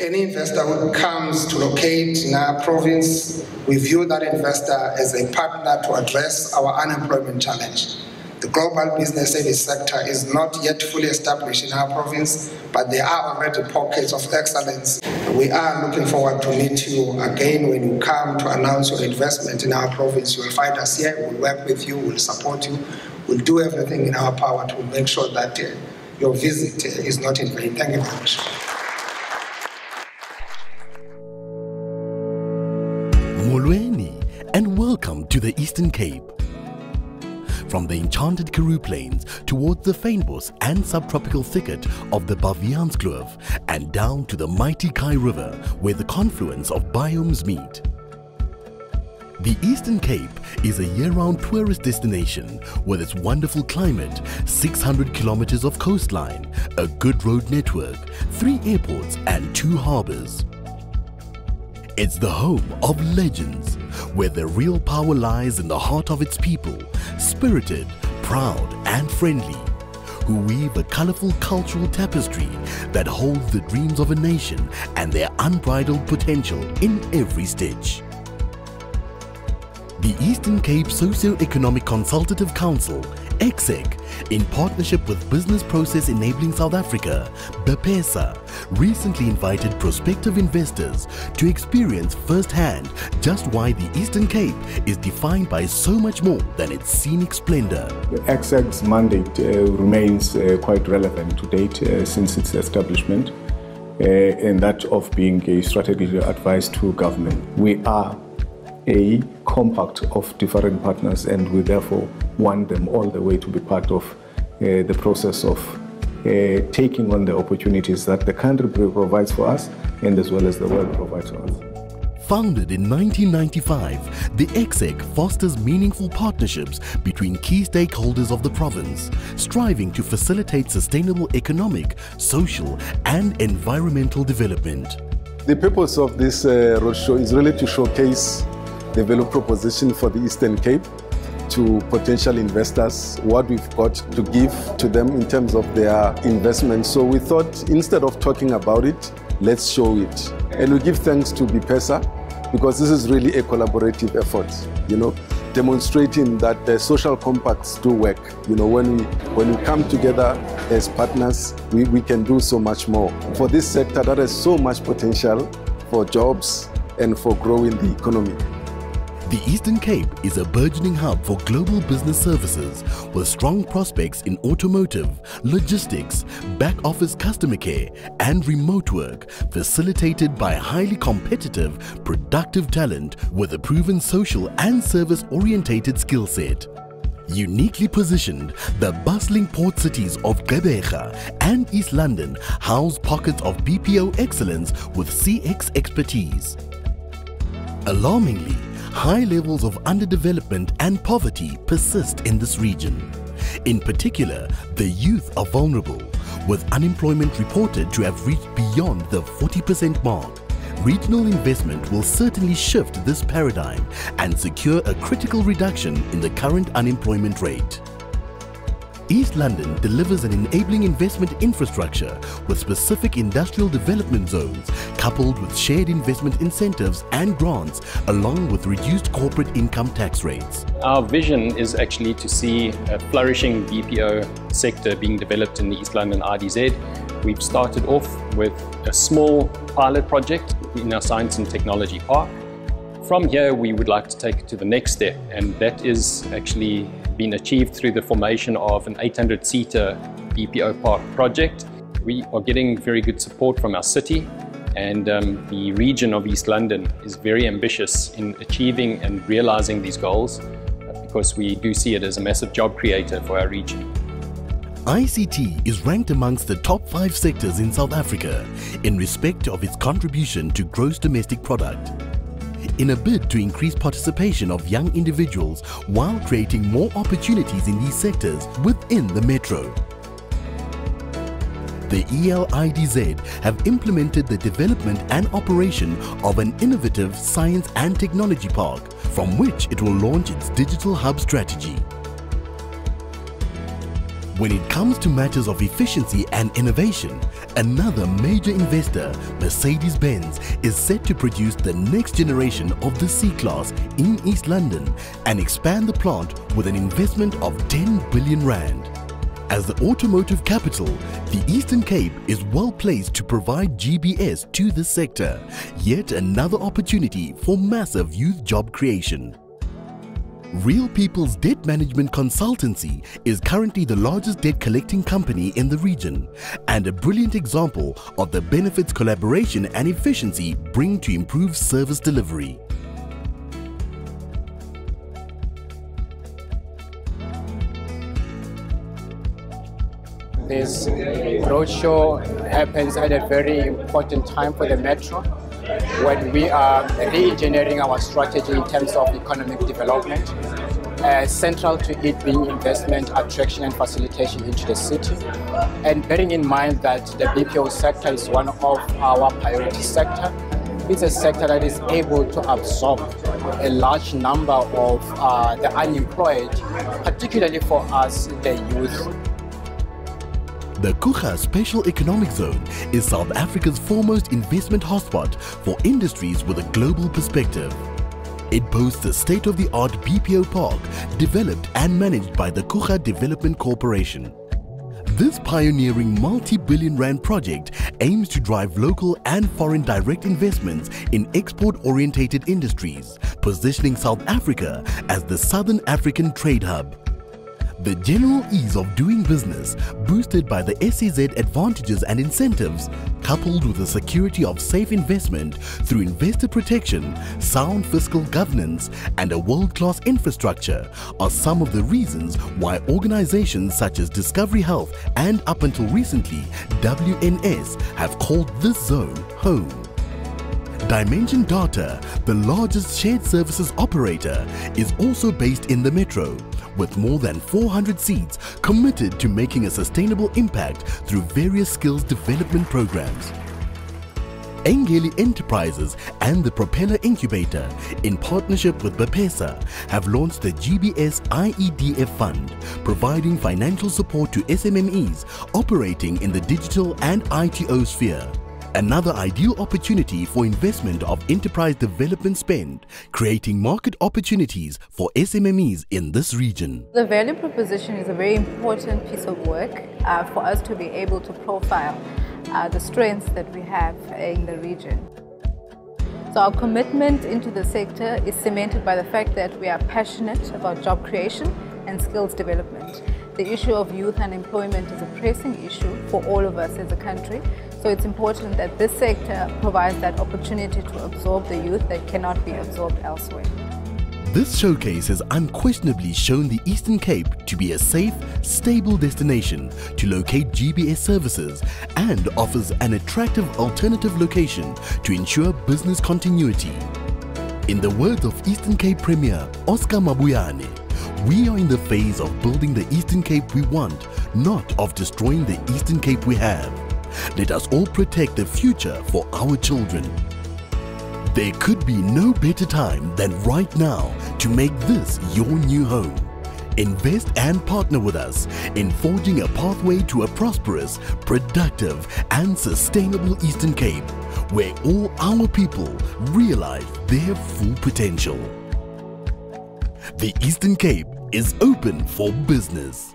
Any investor who comes to locate in our province, we view that investor as a partner to address our unemployment challenge. The global business service sector is not yet fully established in our province, but there are already pockets of excellence. We are looking forward to meet you again when you come to announce your investment in our province. You will find us here, we'll work with you, we'll support you, we'll do everything in our power to make sure that uh, your visit uh, is not in vain. Thank you very much. Molweni, and welcome to the Eastern Cape. From the enchanted Karoo Plains towards the fynbos and subtropical thicket of the Baviaanskloof and down to the mighty Kei River where the confluence of biomes meet. The Eastern Cape is a year-round tourist destination with its wonderful climate, 600 kilometers of coastline, a good road network, three airports and two harbors. It's the home of legends, where the real power lies in the heart of its people, spirited, proud and friendly, who weave a colorful cultural tapestry that holds the dreams of a nation and their unbridled potential in every stitch. The Eastern Cape Socio-Economic Consultative Council, ECSECC, in partnership with Business Process Enabling South Africa, BPESA, recently invited prospective investors to experience firsthand just why the Eastern Cape is defined by so much more than its scenic splendor. ECSECC's mandate uh, remains uh, quite relevant to date uh, since its establishment, uh, and that of being a strategic advice to government. We are a compact of different partners and we therefore want them all the way to be part of uh, the process of uh, taking on the opportunities that the country provides for us and as well as the world provides for us. Founded in 1995, the ECSECC fosters meaningful partnerships between key stakeholders of the province, striving to facilitate sustainable economic, social and environmental development. The purpose of this uh, roadshow is really to showcase value proposition for the Eastern Cape to potential investors, what we've got to give to them in terms of their investment. So we thought instead of talking about it, let's show it. And we give thanks to BPESA because this is really a collaborative effort, you know, demonstrating that the social compacts do work. You know, when we, when we come together as partners, we, we can do so much more. For this sector that has so much potential for jobs and for growing the economy. The Eastern Cape is a burgeoning hub for global business services with strong prospects in automotive, logistics, back office customer care and remote work facilitated by highly competitive, productive talent with a proven social and service-orientated skill set. Uniquely positioned, the bustling port cities of Gqeberha and East London house pockets of BPO excellence with CX expertise. Alarmingly, high levels of underdevelopment and poverty persist in this region. In particular, the youth are vulnerable, with unemployment reported to have reached beyond the 40% mark. Regional investment will certainly shift this paradigm and secure a critical reduction in the current unemployment rate. East London delivers an enabling investment infrastructure with specific industrial development zones coupled with shared investment incentives and grants along with reduced corporate income tax rates. Our vision is actually to see a flourishing BPO sector being developed in the East London IDZ. We've started off with a small pilot project in our Science and Technology Park. From here, we would like to take it to the next step, and that is actually been achieved through the formation of an 800-seater BPO park project. We are getting very good support from our city and um, the region of East London is very ambitious in achieving and realizing these goals because we do see it as a massive job creator for our region. ICT is ranked amongst the top five sectors in South Africa in respect of its contribution to gross domestic product in a bid to increase participation of young individuals while creating more opportunities in these sectors within the metro. The ELIDZ have implemented the development and operation of an innovative science and technology park from which it will launch its digital hub strategy. When it comes to matters of efficiency and innovation, another major investor, Mercedes-Benz, is set to produce the next generation of the C-Class in East London and expand the plant with an investment of 10 billion rand. As the automotive capital, the Eastern Cape is well placed to provide GBS to the sector, yet another opportunity for massive youth job creation. Real People's Debt Management Consultancy is currently the largest debt collecting company in the region and a brilliant example of the benefits collaboration and efficiency bring to improve service delivery. This roadshow happens at a very important time for the Metro when we are re-engineering our strategy in terms of economic development, uh, central to it being investment, attraction and facilitation into the city. And bearing in mind that the BPO sector is one of our priority sector, it's a sector that is able to absorb a large number of uh, the unemployed, particularly for us, the youth. The Coega Special Economic Zone is South Africa's foremost investment hotspot for industries with a global perspective. It boasts a state-of-the-art BPO park developed and managed by the Coega Development Corporation. This pioneering multi-billion rand project aims to drive local and foreign direct investments in export-orientated industries, positioning South Africa as the Southern African trade hub. The general ease of doing business, boosted by the SEZ advantages and incentives, coupled with the security of safe investment through investor protection, sound fiscal governance, and a world-class infrastructure, are some of the reasons why organizations such as Discovery Health and up until recently, WNS have called this zone home. Dimension Data, the largest shared services operator, is also based in the metro with more than 400 seats committed to making a sustainable impact through various skills development programs. Engeli Enterprises and the Propella Incubator, in partnership with BPESA, have launched the GBS IEDF Fund, providing financial support to SMMEs operating in the digital and ITO sphere. Another ideal opportunity for investment of enterprise development spend, creating market opportunities for SMMEs in this region. The value proposition is a very important piece of work uh, for us to be able to profile uh, the strengths that we have in the region. So our commitment into the sector is cemented by the fact that we are passionate about job creation and skills development. The issue of youth unemployment is a pressing issue for all of us as a country. So it's important that this sector provides that opportunity to absorb the youth that cannot be absorbed elsewhere. This showcase has unquestionably shown the Eastern Cape to be a safe, stable destination to locate GBS services and offers an attractive alternative location to ensure business continuity. In the words of Eastern Cape Premier Oscar Mabuyane, we are in the phase of building the Eastern Cape we want, not of destroying the Eastern Cape we have. Let us all protect the future for our children. There could be no better time than right now to make this your new home. Invest and partner with us in forging a pathway to a prosperous, productive and sustainable Eastern Cape where all our people realize their full potential. The Eastern Cape is open for business.